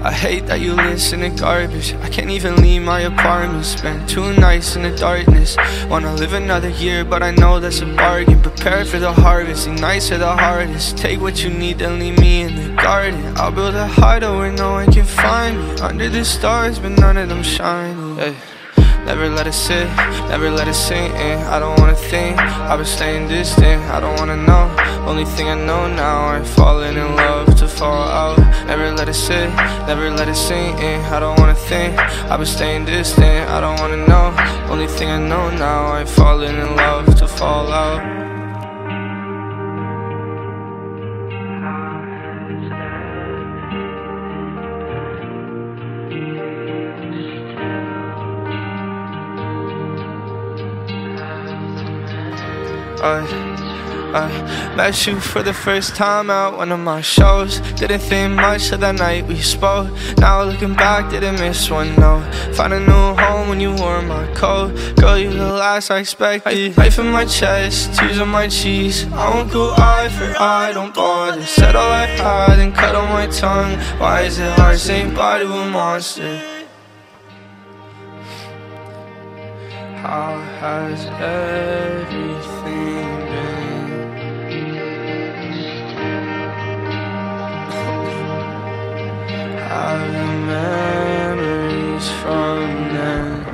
I hate that you listen to garbage. I can't even leave my apartment. Spent two nights in the darkness. Wanna live another year, but I know that's a bargain. Prepare for the harvest. The nights are the hardest. Take what you need, then leave me in the garden. I'll build a hideout where no one can find me. Under the stars, but none of them shine Hey. Never let it sit, never let it sink in. I don't wanna think, I've been staying distant. I don't wanna know. Only thing I know now, I'm falling in love to fall out. Never let it sit, never let it sink in. I don't wanna think, I've been staying distant. I don't wanna know. Only thing I know now, I'm falling in love to fall out. I, I met you for the first time at one of my shows. Didn't think much of that night we spoke. Now looking back, didn't miss one, no. Found a new home when you wore my coat. Girl, you the last I expected. Knife in my chest, tears on my cheeks. I won't go eye for eye, don't bother. Said all I had and cut on my tongue. Why is it hard saying bye to a monster? How has everything been? Have memories from then?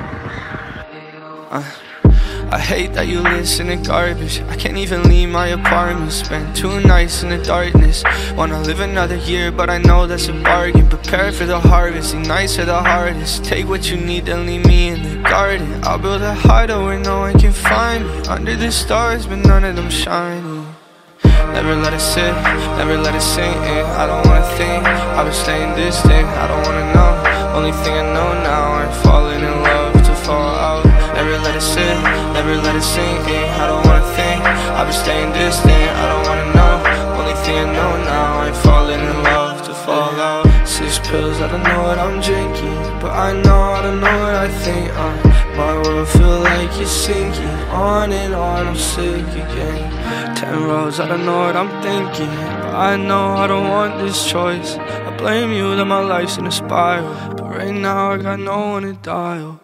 I, hate that you listen to garbage. I can't even leave my apartment. Spent two nights in the darkness. Wanna live another year, but I know that's a bargain. Prepare for the harvest. The nights are the hardest. Take what you need, then leave me in the garden. I'll build a where no one can find me. Under the stars, but none of them shining. Never let it sit, never let it sink in. I don't wanna think, I've been staying distant. I don't wanna know. Only thing I know now, I'm falling in love to fall out. Never let it sit, never let it sink in. I don't wanna think, I've been staying distant. I don't know what I'm drinking, but I know I don't know what I think. Uh, my world feel like it's sinking. On and on, I'm sick again. Ten rows, I don't know what I'm thinking, but I know I don't want this choice. I blame you that my life's in a spiral, but right now I got no one to dial.